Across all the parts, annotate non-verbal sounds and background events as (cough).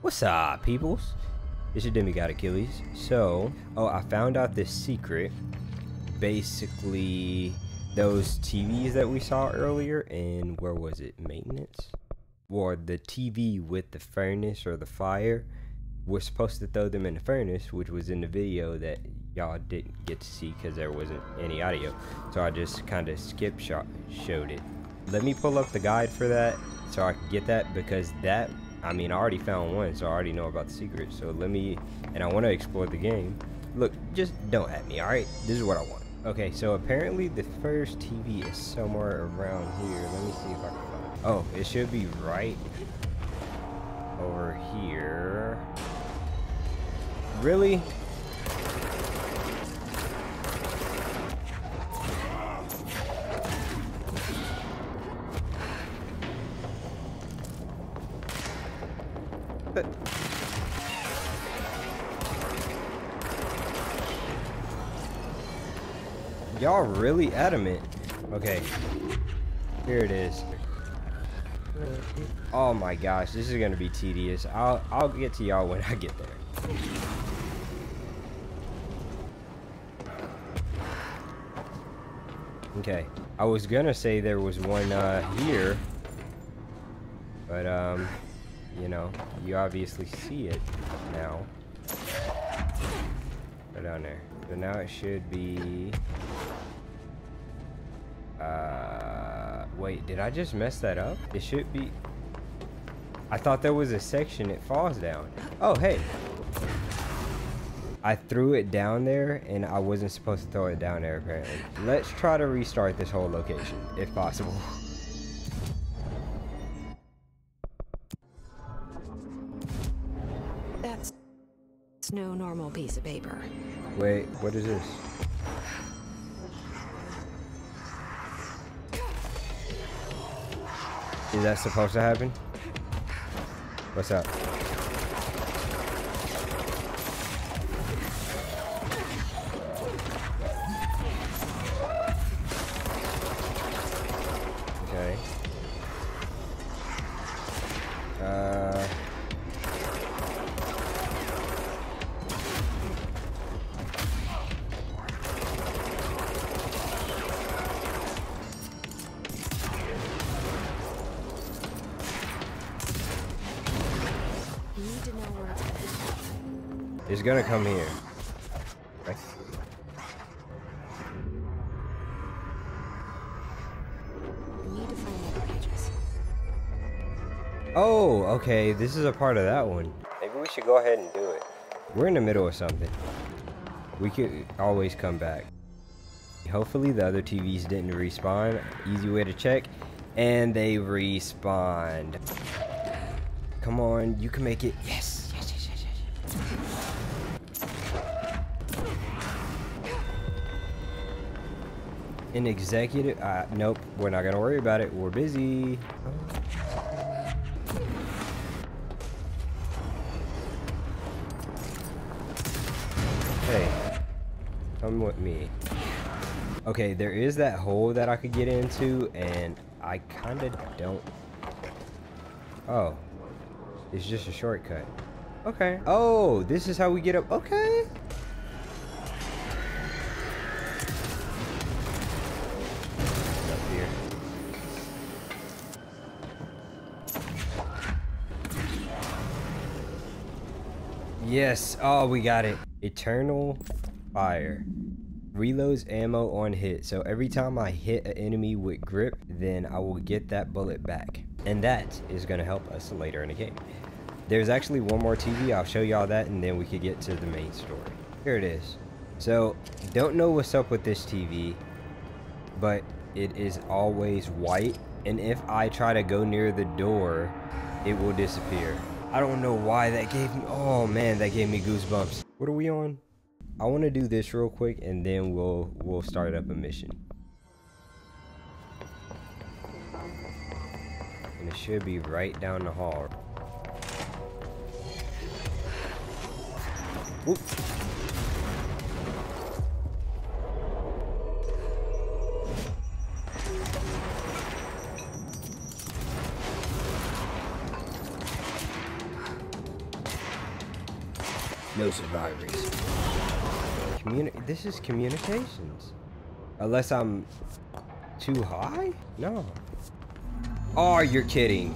What's up, peoples? It's your demigod Akilliez. So, oh, I found out this secret. Basically, those TVs that we saw earlier in, where was it, maintenance? Or the TV with the furnace or the fire. We're supposed to throw them in the furnace, which was in the video that y'all didn't get to see because there wasn't any audio. So I just kind of skip shot showed it. Let me pull up the guide for that so I can get that because that I mean, I already found one, so I already know about the secret. So let me, and I want to explore the game. Look, just don't at me, alright? This is what I want. Okay, so apparently the first TV is somewhere around here. Let me see if I can find it. Oh, it should be right over here. Really? Y'all really adamant. Okay. Here it is. Oh my gosh, this is gonna be tedious. I'll I'll get to y'all when I get there. Okay. I was gonna say there was one uh, here. But um you know, you obviously see it now. Right down there. So now it should be uh, wait, did I just mess that up? It should be... I thought there was a section it falls down. Oh, hey. I threw it down there and I wasn't supposed to throw it down there apparently. Let's try to restart this whole location, if possible. That's no normal piece of paper. Wait, what is this? Is that supposed to happen? What's up? It's It's gonna come here. Right. You need to find more pages. Oh, okay. This is a part of that one. Maybe we should go ahead and do it. We're in the middle of something. We could always come back. Hopefully the other TVs didn't respawn. Easy way to check. And they respawned. Come on, you can make it. Yes, yes, yes, An executive. Uh, nope, we're not gonna worry about it. We're busy. Hey, come with me. Okay, there is that hole that I could get into, and I kind of don't. Oh, it's just a shortcut. Okay. Oh, this is how we get up. Okay. Yes. Oh, we got it. Eternal fire. Reloads ammo on hit. So every time I hit an enemy with grip, then I will get that bullet back. And that is going to help us later in the game. There's actually one more TV. I'll show y'all that and then we could get to the main story. Here it is. So, don't know what's up with this TV, but it is always white. And if I try to go near the door, it will disappear. I don't know why that gave me, oh man, that gave me goosebumps. What are we on? I want to do this real quick and then we'll we'll start up a mission. And it should be right down the hall. No survivors. Communi- this is communications. Unless I'm too high? No. Oh, you're kidding.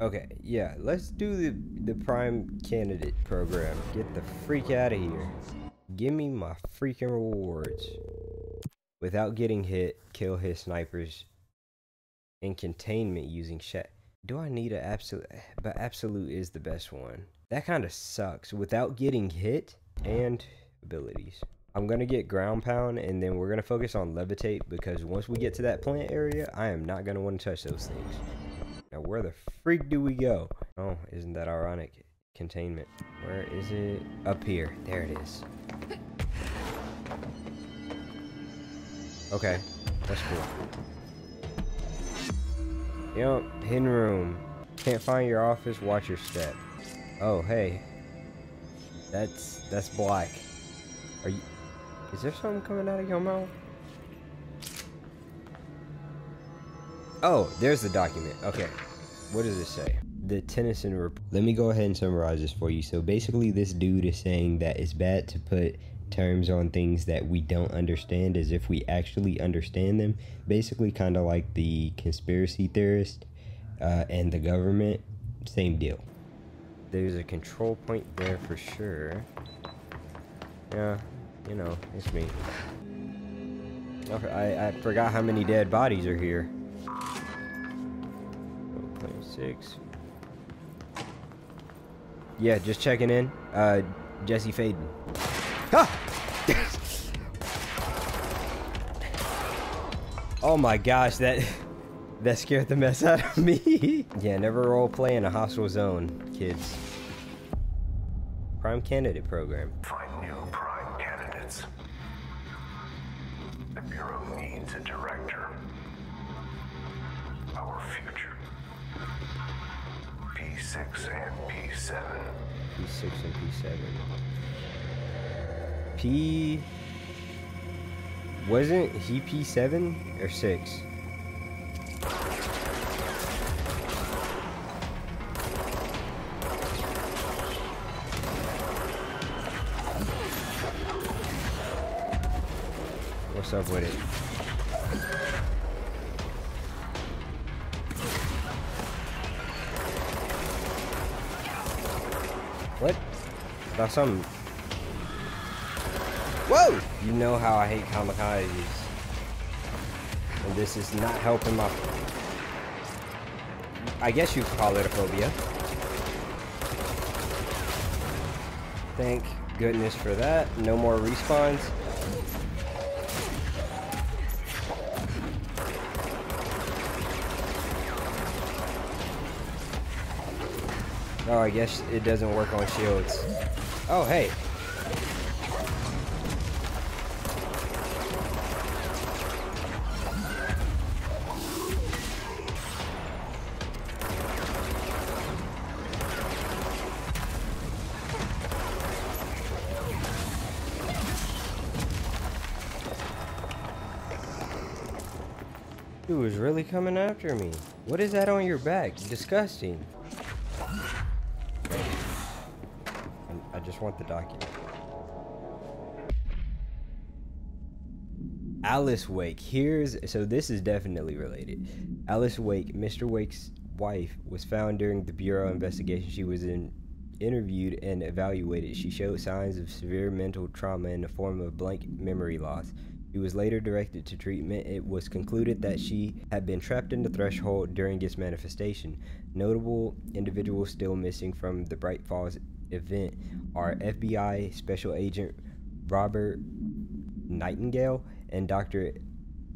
Okay, yeah, let's do the the prime candidate program. Get the freak out of here. Give me my freaking rewards. Without getting hit, kill Hiss snipers in containment using shat. Do I need an absolute? But absolute is the best one. That kind of sucks. Without getting hit and abilities. I'm gonna get ground pound and then we're gonna focus on levitate because once we get to that plant area, I am not gonna want to touch those things. Now where the freak do we go? Oh, isn't that ironic? Containment. Where is it? Up here. There it is. Okay, that's cool. Yep, hidden room. Can't find your office, watch your step. Oh, hey. That's, that's black. Are you, is there something coming out of your mouth? Oh, there's the document. Okay. What does it say? The Tennyson report. Let me go ahead and summarize this for you. So basically, this dude is saying that it's bad to put terms on things that we don't understand as if we actually understand them. Basically, kind of like the conspiracy theorist uh, and the government. Same deal. There's a control point there for sure. Yeah, you know, it's me. I, I forgot how many dead bodies are here. 26. Yeah, just checking in. Uh, Jesse Faden. Ah! (laughs) oh my gosh, that (laughs) that scared the mess out of me. (laughs) yeah, never role play in a hostile zone, kids. Prime candidate program. Find new prime candidates. The Bureau needs a director. Our future. P6 and P7. P6 and P7. P. Wasn't he P7 or 6? What's up with it? About something. Whoa! You know how I hate kamikazes. And this is not helping my... I guess you could call it a phobia. Thank goodness for that. No more respawns. Oh, I guess it doesn't work on shields. Oh, hey. Who is really coming after me. What is that on your back? Disgusting. Just want the document. Alice Wake. Here's so this is definitely related. Alice Wake, Mr. Wake's wife, was found during the bureau investigation. She was in interviewed and evaluated. She showed signs of severe mental trauma in the form of blank memory loss. She was later directed to treatment. It was concluded that she had been trapped in the threshold during its manifestation. Notable individuals still missing from the Bright Falls event are FBI Special Agent Robert Nightingale and Dr.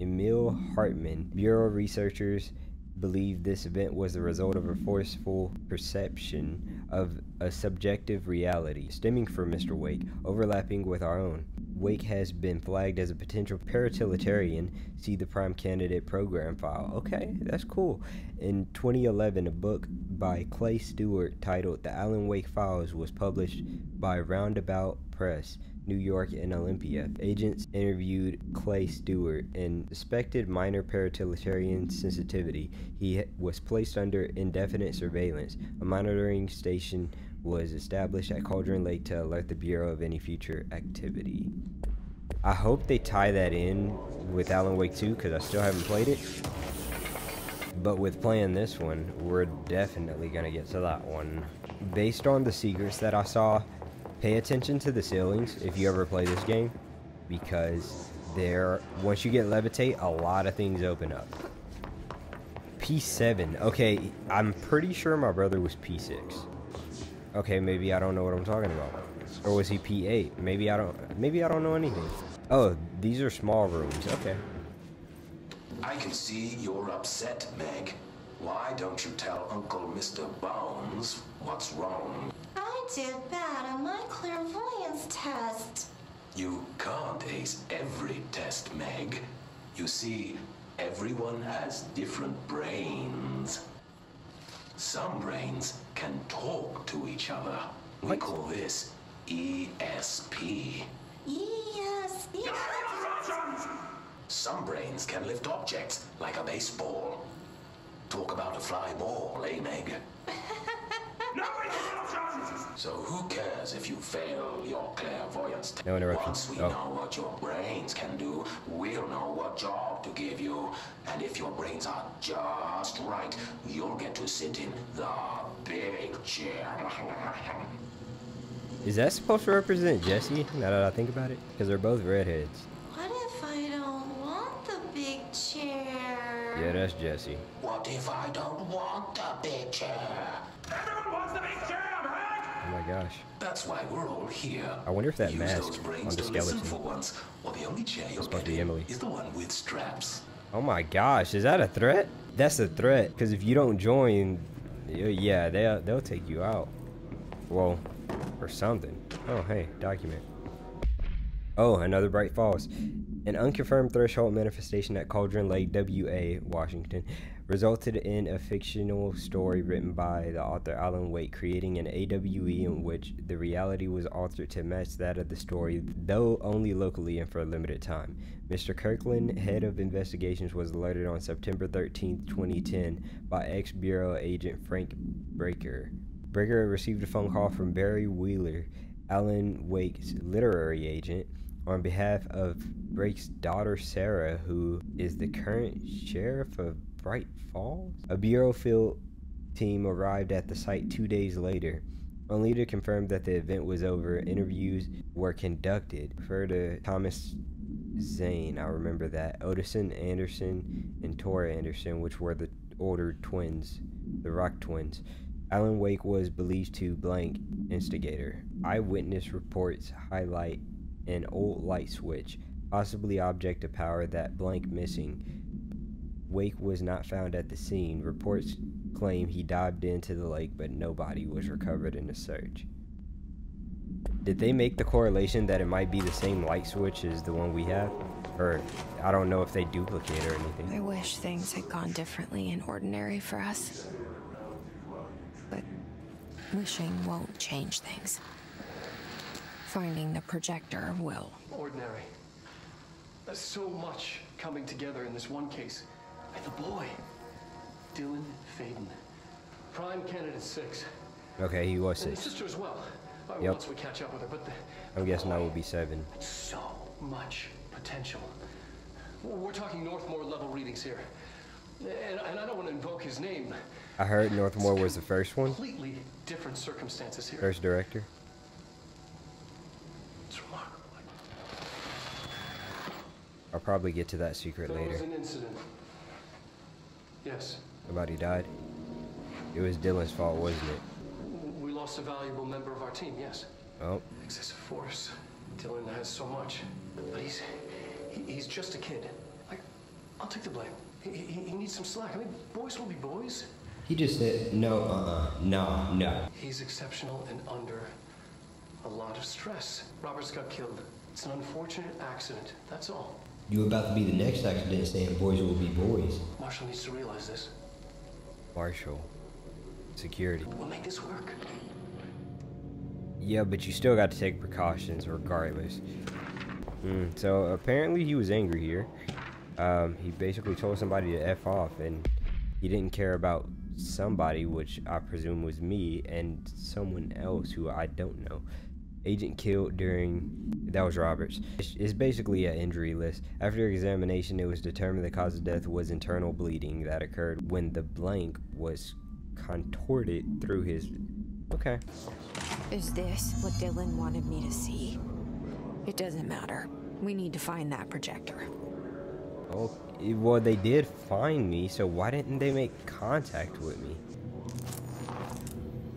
Emil Hartman. Bureau of researchers believe this event was the result of a forceful perception of a subjective reality stemming from Mr. Wake, overlapping with our own. Wake has been flagged as a potential parautilitarian. See the Prime Candidate program file. Okay, that's cool. In 2011, a book by Clay Stewart titled The Alan Wake Files was published by Roundabout Press. New York, and Olympia. Agents interviewed Clay Stewart and suspected minor parautilitarian sensitivity. He was placed under indefinite surveillance. A monitoring station was established at Cauldron Lake to alert the Bureau of any future activity. I hope they tie that in with Alan Wake 2 because I still haven't played it. But with playing this one, we're definitely going to get to that one. Based on the secrets that I saw, pay attention to the ceilings if you ever play this game because there once you get levitate a lot of things open up. P7 okay i'm pretty sure my brother was p6 okay maybe i don't know what i'm talking about. Or was he p8 maybe i don't maybe i don't know anything. Oh these are small rooms okay. I can see you're upset meg. Why don't you tell uncle mr bones what's wrong did bad on my clairvoyance test. You can't ace every test, Meg. You see, everyone has different brains. Some brains can talk to each other. We call this ESP. ESP? Some brains can lift objects, like a baseball. Talk about a fly ball, eh, Meg? (laughs) So who cares if you fail your clairvoyance? No interruption. Once we oh. know what your brains can do, we'll know what job to give you. And if your brains are just right, you'll get to sit in the big chair. (laughs) Is that supposed to represent Jesse, now that I think about it? Because they're both redheads. What if I don't want the big chair? Yeah, that's Jesse. What if I don't want the big chair? Everyone wants the big chair, Oh my gosh. That's why we're all here. I wonder if that Use mask on the skeleton for once, or the only chair you'll supposed get to be Emily. is the one with straps. Oh my gosh, is that a threat? That's a threat, because if you don't join, yeah, they'll, they'll take you out. Well, or something. Oh, hey, document. Oh, another Bright Falls. An unconfirmed threshold manifestation at Cauldron Lake, WA, Washington, resulted in a fictional story written by the author Alan Wake, creating an AWE in which the reality was altered to match that of the story, though only locally and for a limited time. Mr. Kirkland, head of investigations, was alerted on September 13, 2010, by ex Bureau agent Frank Breaker. Breaker received a phone call from Barry Wheeler, Alan Wake's literary agent, on behalf of Brake's daughter Sarah, who is the current sheriff of Bright Falls? A Bureau field team arrived at the site two days later, only to confirm that the event was over. Interviews were conducted. Refer to Thomas Zane, I remember that. Ottoson Anderson and Tora Anderson, which were the older twins, the Rock twins. Alan Wake was believed to blank instigator. Eyewitness reports highlight an old light switch, possibly object of power that blank missing. Wake was not found at the scene. Reports claim he dived into the lake, but nobody was recovered in the search. Did they make the correlation that it might be the same light switch as the one we have? Or I don't know if they duplicate or anything. I wish things had gone differently in ordinary for us. But wishing won't change things. Finding the projector will. Ordinary. There's so much coming together in this one case. And the boy, Dylan Faden. Prime candidate six. Okay, he was six. sister as well. Uh, Yep. Once we catch up with her, but the, I'm the guessing boy, would be seven. So much potential. We're talking Northmoor level readings here. And, and I don't want to invoke his name. I heard Northmoor was the first one, Completely different circumstances here. first director. It's remarkable. I'll probably get to that secret There was later. an incident. Yes. Somebody died. It was Dylan's fault, wasn't it? We lost a valuable member of our team, yes. Oh, Excessive force. Dylan has so much. But he's he, he's just a kid. I, I'll take the blame. He, he, he needs some slack. I mean, boys will be boys. he just said no, uh-uh, no, no. He's exceptional and under a lot of stress. Roberts got killed. It's an unfortunate accident, that's all. You about to be the next accident saying boys will be boys. Marshall needs to realize this. Marshall. Security. We'll make this work. Yeah, but you still got to take precautions regardless. Mm, so apparently he was angry here. Um, he basically told somebody to F off and he didn't care about somebody, which I presume was me, and someone else who I don't know. Agent killed during that was Roberts. It's, it's basically an injury list. After examination, it was determined the cause of death was internal bleeding that occurred when the blank was contorted through his. Okay. Is this what Dylan wanted me to see? It doesn't matter. We need to find that projector. Oh, well, they did find me, so why didn't they make contact with me?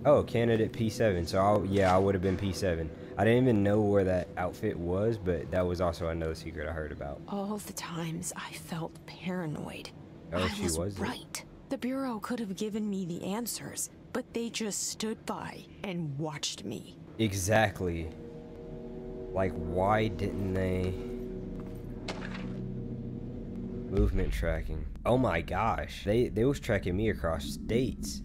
Oh, candidate P7. So, I'll, yeah, I would have been P7. I didn't even know where that outfit was, but that was also another secret I heard about. All the times I felt paranoid. Oh, I she was wasn't. right. The Bureau could have given me the answers, but they just stood by and watched me. Exactly. Like, why didn't they? Movement tracking. Oh my gosh, they they was tracking me across states.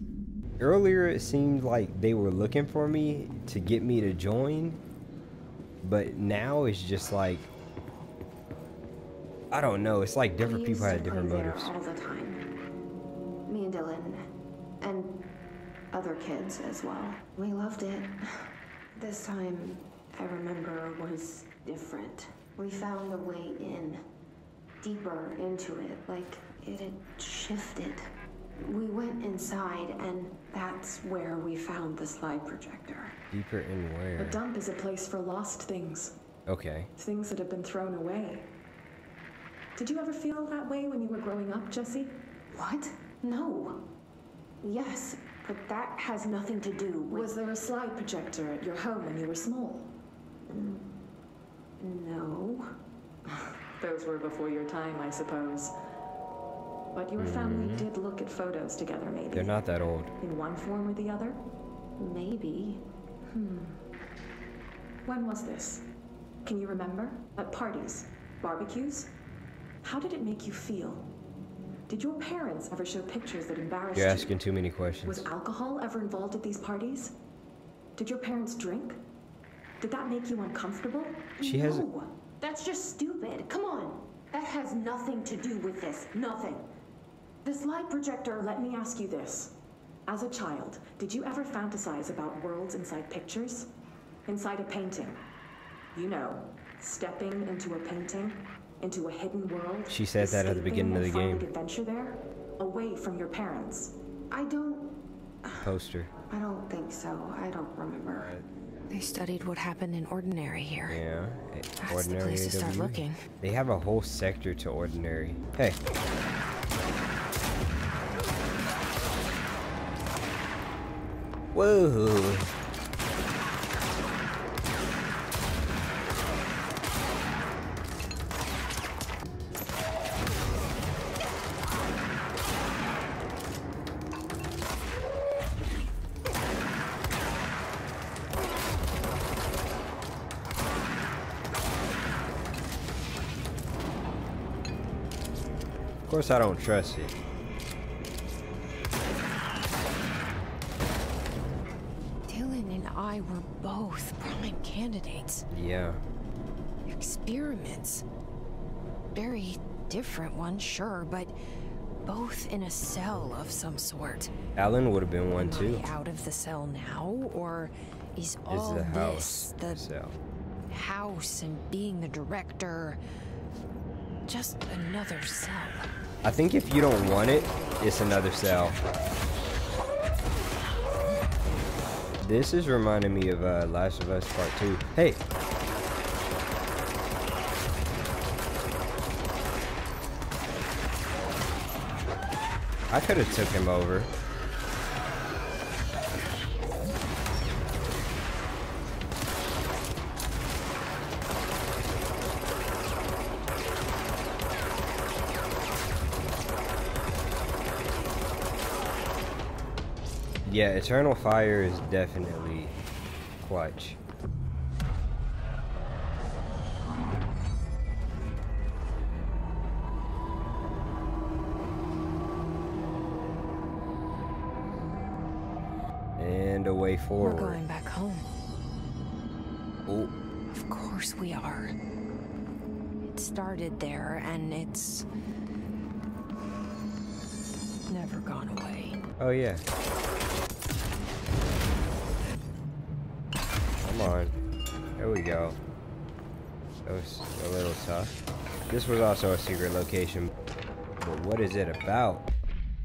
Earlier, it seemed like they were looking for me to get me to join, but now it's just like I don't know. It's like different people had different motives. All the time. Me and Dylan, and other kids as well. We loved it. This time, I remember, was different. We found a way in, deeper into it, like it had shifted. We went inside, and that's where we found the slide projector. Deeper in A where? dump is a place for lost things, Okay. things that have been thrown away. Did you ever feel that way when you were growing up, Jesse? What? No. Yes, but that has nothing to do with. Was there a slide projector at your home when you were small? No. (laughs) Those were before your time, I suppose. But your family did look at photos together, maybe. They're not that old. In one form or the other? Maybe. Hmm. When was this? Can you remember? At parties? Barbecues? How did it make you feel? Did your parents ever show pictures that embarrassed you? You're you? asking too many questions. Was alcohol ever involved at these parties? Did your parents drink? Did that make you uncomfortable? She has. No, that's just stupid. Come on. That has nothing to do with this. Nothing. The slide projector, let me ask you this. As a child, did you ever fantasize about worlds inside pictures? Inside a painting? You know, stepping into a painting, into a hidden world. She said that at the beginning of the game. adventure there, away from your parents. I don't. (sighs) Poster. I don't think so. I don't remember. They studied what happened in Ordinary here. Yeah. eh, That's the Ordinary place to start AWE. looking. They have a whole sector to ordinary. Hey. Whoa. Of course, I don't trust it. Different one, sure, but both in a cell of some sort. Alan would have been one too. Out of the cell now, or is Is all the this the cell? house and being the director just another cell? I think if you don't want it, it's another cell. This is reminding me of uh, Last of Us Part 2. Hey! I could have took him over. Yeah, Eternal Fire is definitely clutch. Started there, and it's never gone away. oh yeah. Come on. There we go. That was a little tough. This was also a secret location. But what is it about?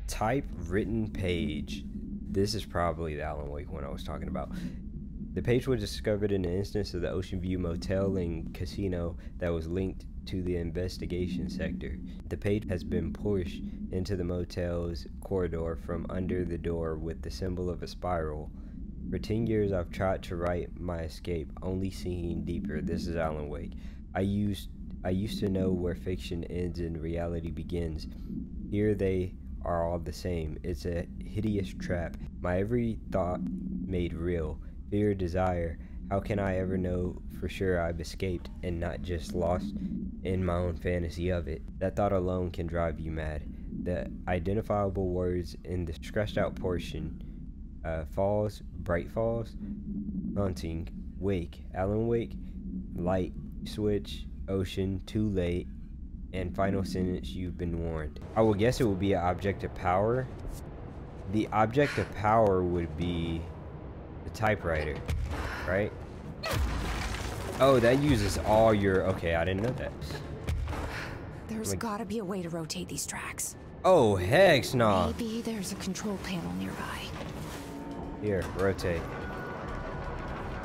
Type written page. This is probably the Alan Wake one I was talking about. The page was discovered in an instance of the Ocean View Motel and Casino that was linked to the investigation sector. The page has been pushed into the motel's corridor from under the door with the symbol of a spiral. For 10 years, I've tried to write my escape, only sinking deeper. This is Alan Wake. I used I used to know where fiction ends and reality begins. Here they are all the same. It's a hideous trap. My every thought made real. Fear, desire. How can I ever know for sure I've escaped and not just lost in my own fantasy of it? That thought alone can drive you mad. The identifiable words in the scratched out portion uh, Falls, Bright Falls, Hunting, Wake, Alan Wake, Light, Switch, Ocean, Too Late, and final sentence, You've been warned. I will guess it would be an object of power. The object of power would be the typewriter, right? Oh, that uses all your. Okay, I didn't know that. There's Like- gotta be a way to rotate these tracks. Oh, heck no. Maybe there's a control panel nearby. Here, rotate.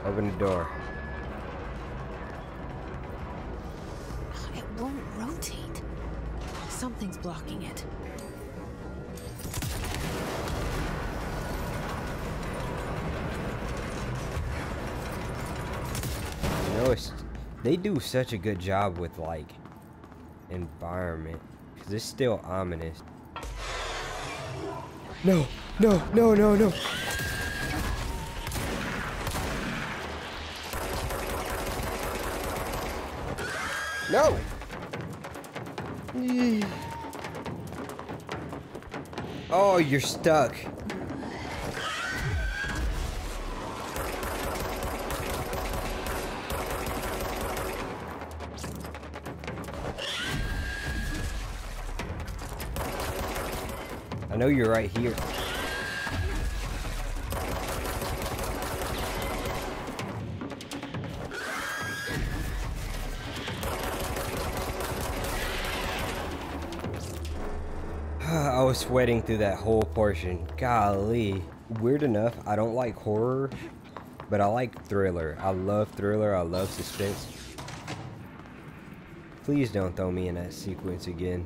Open the door. It won't rotate. Something's blocking it. It's they do such a good job with like environment because it's still ominous. No, no, no, no, no. No. (sighs) Oh, you're stuck. Know you're right here. (sighs) I was sweating through that whole portion. Golly. Weird enough, I don't like horror, but I like thriller. I love thriller. I love suspense. Please don't throw me in that sequence again.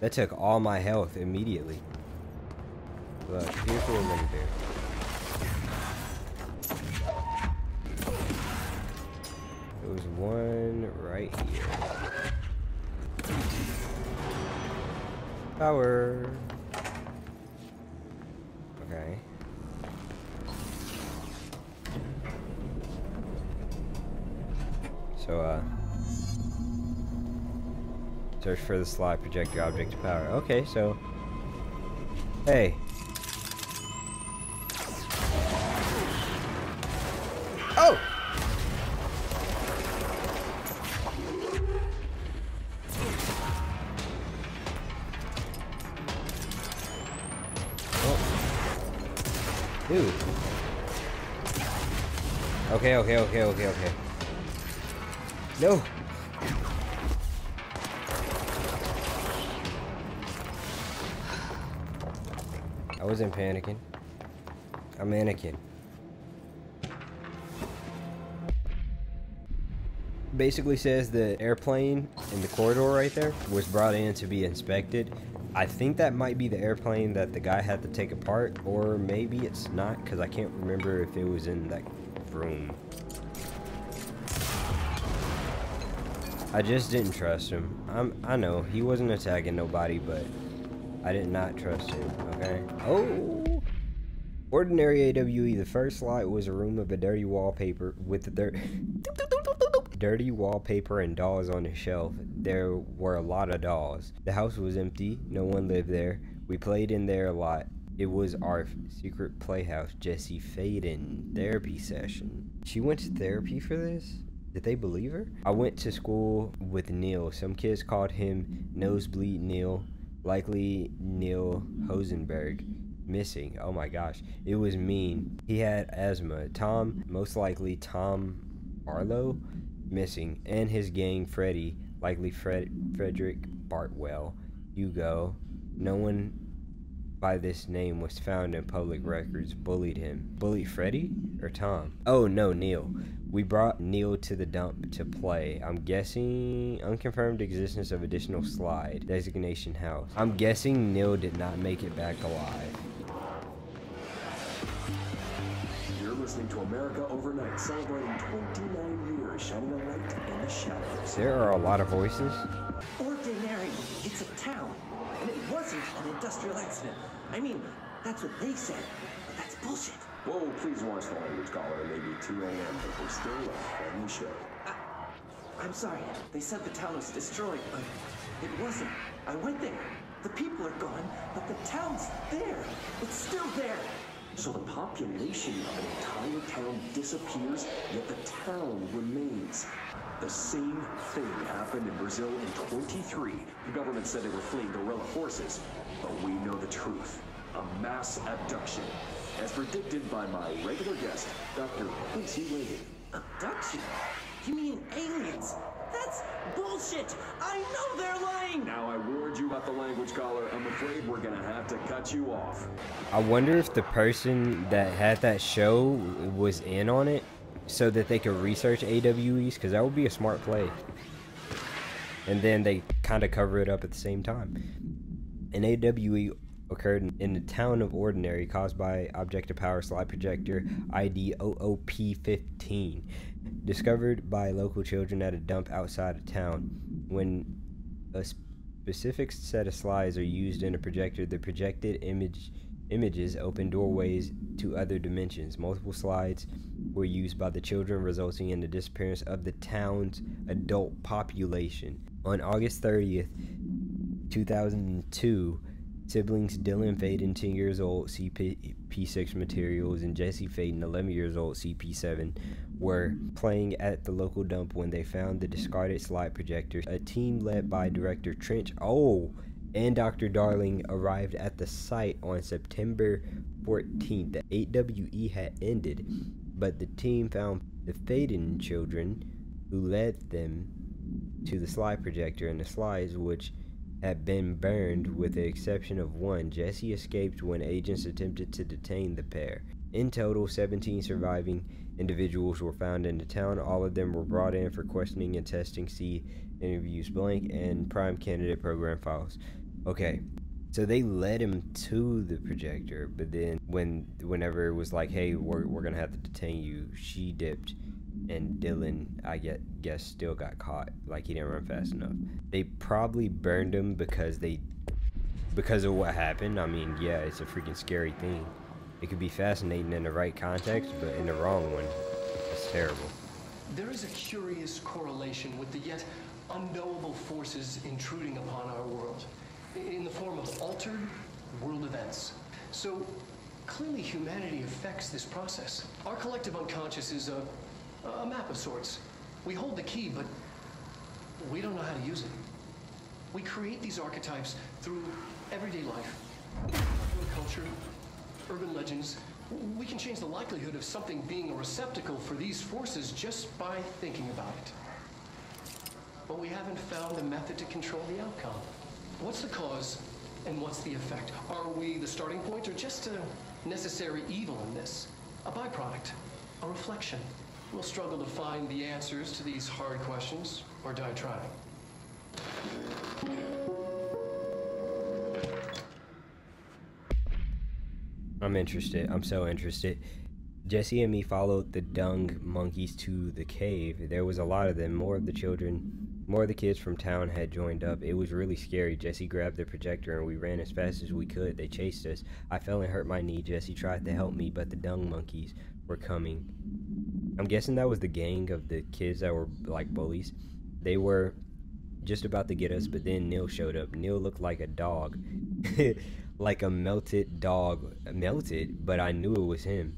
That took all my health immediately. Look, here's what we're gonna do. There was one right here. Power. For the slide projector object of power. Okay, so. Hey. Oh! Oh. Dude. Okay, okay, okay, okay, okay. Wasn't panicking. I'm Anakin. Basically says the airplane in the corridor right there was brought in to be inspected. I think that might be the airplane that the guy had to take apart, or maybe it's not, because I can't remember if it was in that room. I just didn't trust him. I'm, I know, he wasn't attacking nobody, but I did not trust him, okay? Oh! Ordinary AWE, the first light was a room of a dirty wallpaper with the dirt. (laughs) dirty wallpaper and dolls on the shelf. There were a lot of dolls. The house was empty. No one lived there. We played in there a lot. It was our secret playhouse, Jesse Faden therapy session. She went to therapy for this? Did they believe her? I went to school with Neil. Some kids called him Nosebleed Neil, likely Neil Hosenberg. Missing. Oh my gosh. It was mean. He had asthma. Tom, most likely Tom Arlo, missing. And his gang, Freddy, likely Fred Frederick Bartwell. Hugo. No one by this name was found in public records bullied him. Bullied Freddy or Tom? Oh no, Neil. We brought Neil to the dump to play. I'm guessing unconfirmed existence of additional slide. Designation house. I'm guessing Neil did not make it back alive. You're listening to America Overnight, celebrating 29 years, shining a light in the shadows. There are a lot of voices. Ordinary. It's a town. And it wasn't an industrial accident. I mean, that's what they said. But that's bullshit. Whoa, please watch the language caller. It may be 2 a.m., but we're still a friendly show. I'm sorry. They said the town was destroyed, but it wasn't. I went there. The people are gone, but the town's there. It's still there. So the population of an entire town disappears, yet the town remains. The same thing happened in Brazil in 23. The government said they were fleeing guerrilla forces, but we know the truth. A mass abduction, as predicted by my regular guest, Dr. Quincy Reagan. Abduction? You mean aliens? That's bullshit! I know they're lying! Now I warned you about the language caller. I'm afraid we're gonna have to cut you off. I wonder if the person that had that show was in on it so that they could research AWEs because that would be a smart play. And then they kind of cover it up at the same time. An AWE occurred in the town of Ordinary caused by object of power slide projector ID OOP15, discovered by local children at a dump outside of town. When a specific set of slides are used in a projector, the projected image images open doorways to other dimensions. Multiple slides were used by the children, resulting in the disappearance of the town's adult population. On August 30th, 2002, siblings Dylan Faden, 10 years old, CP6 materials, and Jesse Faden, 11 years old, CP7, were playing at the local dump when they found the discarded slide projector. A team led by director Trench, oh, and Dr. Darling arrived at the site on September 14th. The AWE had ended, but the team found the Faden children who led them to the slide projector and the slides, which had been burned with the exception of one. Jesse escaped when agents attempted to detain the pair. In total, 17 surviving individuals were found in the town. All of them were brought in for questioning and testing. See interviews blank and prime candidate program files. Okay, so they led him to the projector, but then when whenever it was like, hey, we're, we're gonna have to detain you, she dipped, and Dylan, I get guess, still got caught. Like he didn't run fast enough. They probably burned him because they because of what happened. I mean, yeah, it's a freaking scary thing. It could be fascinating in the right context, but in the wrong one, it's terrible. There is a curious correlation with the yet unknowable forces intruding upon our world in the form of altered world events. So clearly humanity affects this process. Our collective unconscious is a, a map of sorts. We hold the key, but we don't know how to use it. We create these archetypes through everyday life, culture, urban legends. We can change the likelihood of something being a receptacle for these forces just by thinking about it. But we haven't found a method to control the outcome. What's the cause and what's the effect? Are we the starting point or just a necessary evil in this? A byproduct? A reflection? We'll struggle to find the answers to these hard questions or die trying. I'm interested. I'm so interested. Jesse and me followed the dung monkeys to the cave. There was a lot of them. More of the children, more of the kids from town had joined up. It was really scary. Jesse grabbed the projector and we ran as fast as we could. They chased us. I fell and hurt my knee. Jesse tried to help me, but the dung monkeys were coming. I'm guessing that was the gang of the kids that were like bullies. They were just about to get us, but then Neil showed up. Neil looked like a dog. (laughs) like a melted dog melted, but I knew it was him.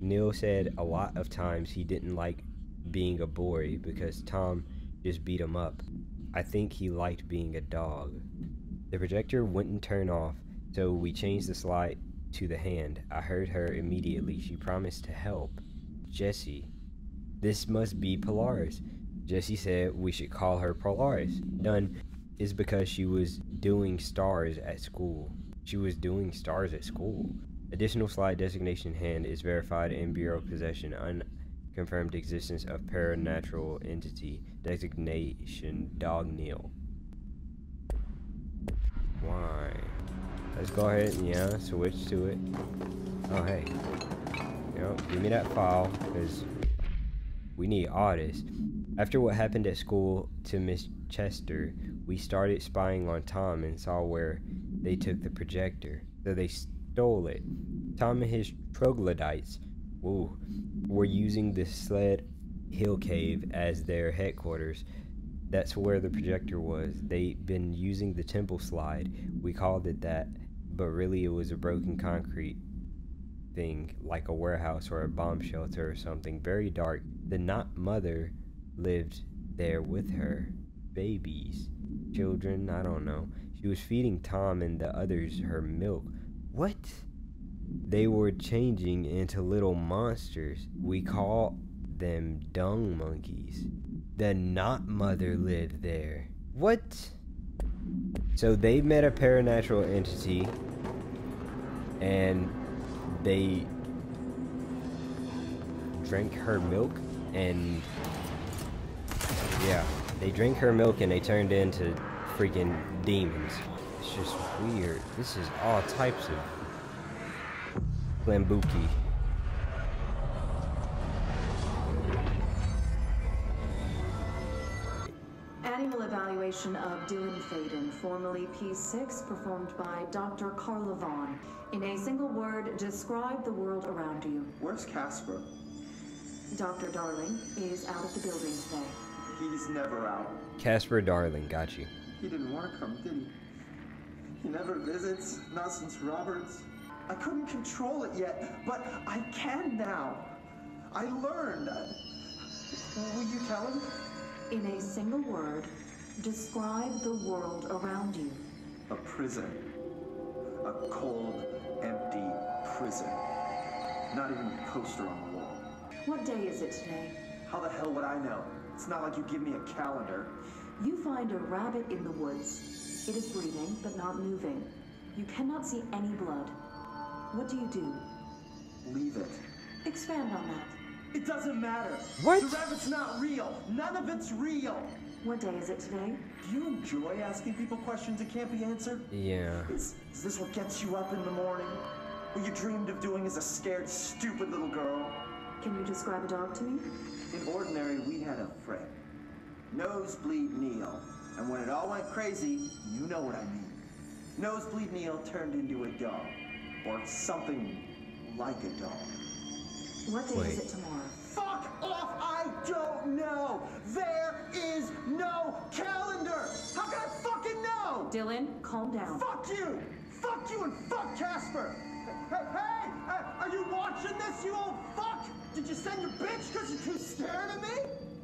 Neil said a lot of times he didn't like being a boy because Tom just beat him up. I think he liked being a dog. The projector wouldn't turn off, so we changed the slide to the hand. I heard her immediately. She promised to help. Jesse. This must be Polaris. Jesse said we should call her Polaris. Done is because she was doing stars at school. She was doing stars at school. Additional slide designation hand is verified in Bureau possession. Unconfirmed existence of paranatural entity. Designation Dog Neil. Why? Let's go ahead and yeah, switch to it. Oh hey. Know, give me that file, because we need all this. After what happened at school to Miss Chester, we started spying on Tom and saw where they took the projector. So they stole it. Tom and his troglodytes woo, were using the Sled Hill Cave as their headquarters. That's where the projector was. They'd been using the temple slide. We called it that, but really it was a broken concrete thing, like a warehouse or a bomb shelter or something very dark. The not mother lived there with her babies, children, I don't know. She was feeding Tom and the others her milk. What? They were changing into little monsters. We call them dung monkeys. The not mother lived there. What? So they met a paranatural entity and they drank her milk and yeah, they drank her milk and they turned into freaking demons. It's just weird. This is all types of Flambuki. Annual evaluation of Dylan Faden, formerly P6, performed by Dr. Carla Vaughn. In a single word, describe the world around you. Where's Casper? Dr. Darling is out of the building today. He's never out. Casper Darling, got you. He didn't want to come, did he? He never visits, not since Roberts. I couldn't control it yet, but I can now. I learned. Will you tell him? In a single word, describe the world around you. A prison. A cold, empty prison. Not even a poster on the wall. What day is it today? How the hell would I know? It's not like you give me a calendar. You find a rabbit in the woods. It is breathing, but not moving. You cannot see any blood. What do you do? Leave it. Expand on that. It doesn't matter. What? The rabbit's not real. None of it's real. What day is it today? Do you enjoy asking people questions that can't be answered? Yeah. Is, is this what gets you up in the morning? What you dreamed of doing as a scared, stupid little girl? Can you describe a dog to me? In ordinary, we had a friend. Nosebleed Neil. And when it all went crazy, you know what I mean. Nosebleed Neil turned into a dog. Or something like a dog. What day Wait. is it tomorrow? Fuck off! I don't know! There is no calendar! How can I fucking know? Dylan, calm down. Fuck you! Fuck you and fuck Casper! Hey, hey! uh, Are you watching this, you old fuck? Did you send your bitch because you're too scared of me?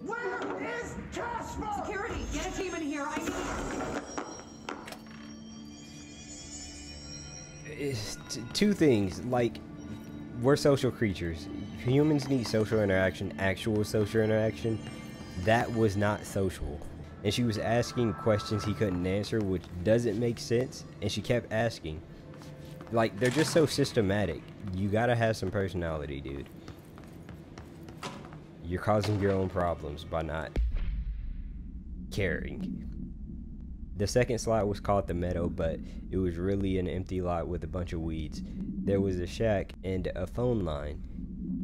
Where is Casper? Security, get a team in here. I need. It's t- two things. Like, we're social creatures. Humans need social interaction, actual social interaction. That was not social. And she was asking questions he couldn't answer, which doesn't make sense. And she kept asking. Like, they're just so systematic. You gotta have some personality, dude. You're causing your own problems by not caring. The second slot was called the Meadow, but it was really an empty lot with a bunch of weeds. There was a shack and a phone line.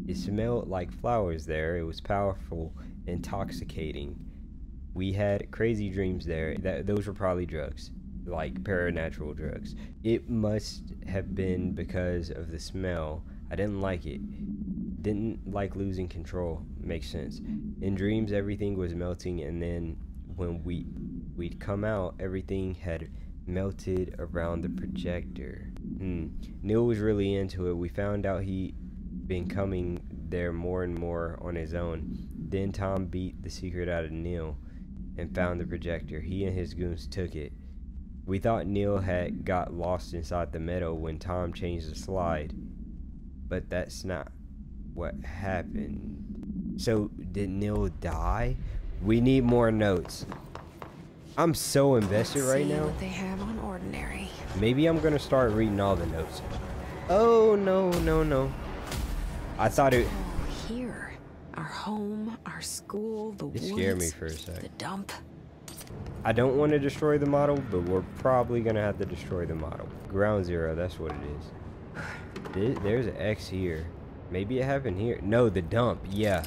It smelled like flowers there. It was powerful, intoxicating. We had crazy dreams there. That those were probably drugs, like paranatural drugs. It must have been because of the smell. I didn't like it. Didn't like losing control. Makes sense. In dreams, everything was melting, and then when we we'd come out, everything had melted around the projector. Hmm. Neil was really into it. We found out he'd been coming there more and more on his own. Then Tom beat the secret out of Neil and found the projector. He and his goons took it. We thought Neil had got lost inside the meadow when Tom changed the slide. But that's not what happened. So, did Neil die? We need more notes. I'm so invested Let's right now. What they have on ordinary. Maybe I'm gonna start reading all the notes. Oh no no no! I thought it. Oh, here. Our home, our school, the It woods, scared me for a sec. the dump. I don't want to destroy the model, but we're probably gonna have to destroy the model. Ground zero, that's what it is. There's an X here. Maybe it happened here. No, the dump. Yeah,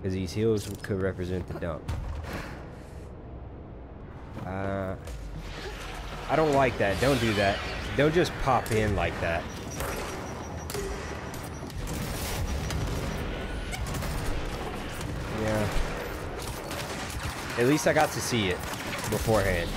because these hills could represent the dump. Uh, I don't like that. Don't do that. Don't just pop in like that. Yeah. At least I got to see it beforehand.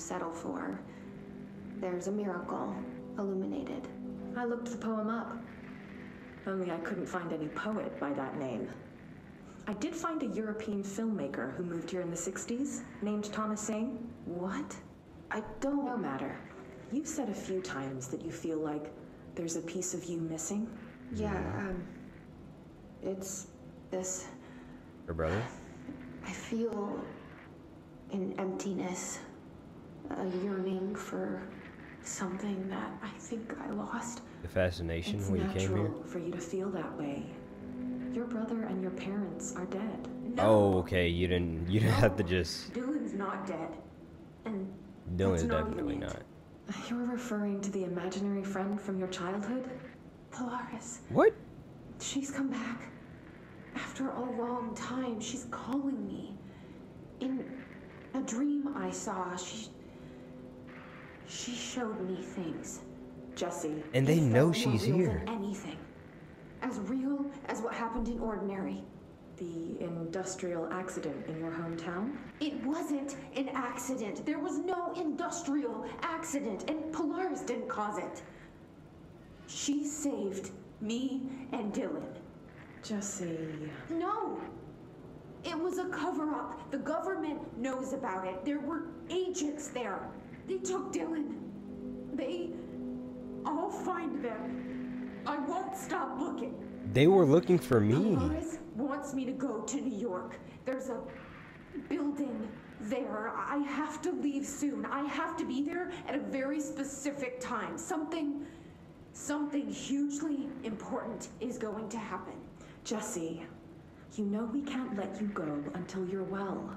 Settle for, there's a miracle illuminated. I looked the poem up. Only I couldn't find any poet by that name. I did find a European filmmaker who moved here in the 60s, named Thomas Zane. What? I don't. No matter. You've said a few times that you feel like there's a piece of you missing. Yeah, um. It's this. Her brother? I feel an emptiness, a yearning for something that I think I lost. The fascination It's when you came here? for you to feel that way. Your brother and your parents are dead. Oh, okay. You didn't. You didn't have to just. Dylan's not dead. And Dylan's not definitely not. You're referring to the imaginary friend from your childhood? Polaris. What? She's come back. After a long time, she's calling me. In a dream I saw, she. She showed me things. Jesse. And they know she's here. Anything. As real as what happened in Ordinary. The industrial accident in your hometown? It wasn't an accident. There was no industrial accident, and Polaris didn't cause it. She saved me and Dylan. Jesse. No! It was a cover up. The government knows about it. There were agents there. They took Dylan. They. I'll find them. I won't stop looking. They were looking for me. Polaris wants me to go to New York. There's a building there. I have to leave soon. I have to be there at a very specific time. Something. Something hugely important is going to happen. Jesse, you know we can't let you go until you're well.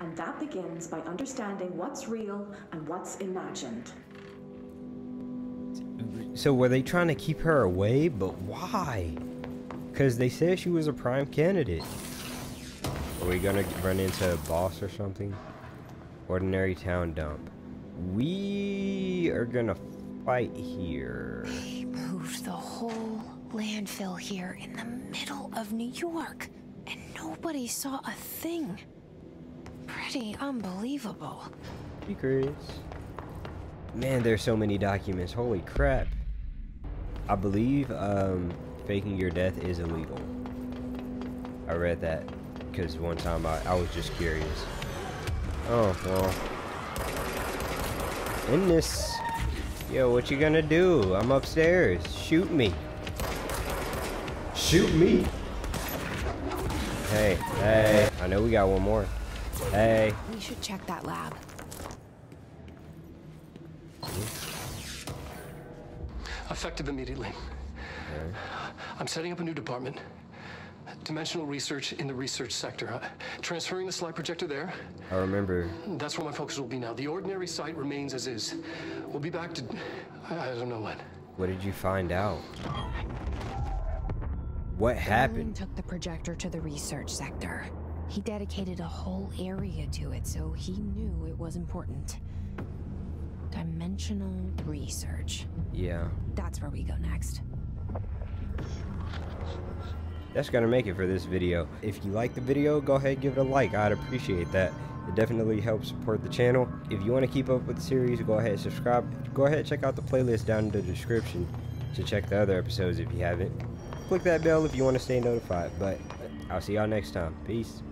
And that begins by understanding what's real and what's imagined. So were they trying to keep her away? But why? Because they said she was a prime candidate. Are we gonna run into a boss or something? Ordinary town dump. We are gonna fight here. They moved the whole landfill here in the middle of New York, and nobody saw a thing. Pretty unbelievable. Secrets. Man, there's so many documents. Holy crap. I believe um, faking your death is illegal. I read that because one time I, I was just curious. Oh, well. In this. Yo, what you gonna do? I'm upstairs. Shoot me. Shoot me. Hey, hey. I know we got one more. Hey. We should check that lab. Effective immediately. Okay. I'm setting up a new department. Dimensional research in the research sector. Uh, transferring the slide projector there. I remember. That's where my focus will be now. The ordinary site remains as is. We'll be back to... I, I don't know when. What did you find out? What happened? Dylan took the projector to the research sector. He dedicated a whole area to it, so he knew it was important. Dimensional research. Yeah. That's where we go next. That's gonna make it for this video. If you like the video, go ahead give it a like. I'd appreciate that. It definitely helps support the channel. If you want to keep up with the series, go ahead and subscribe. Go ahead and check out the playlist down in the description to check the other episodes if you haven't. Click that bell if you want to stay notified. But I'll see y'all next time. Peace.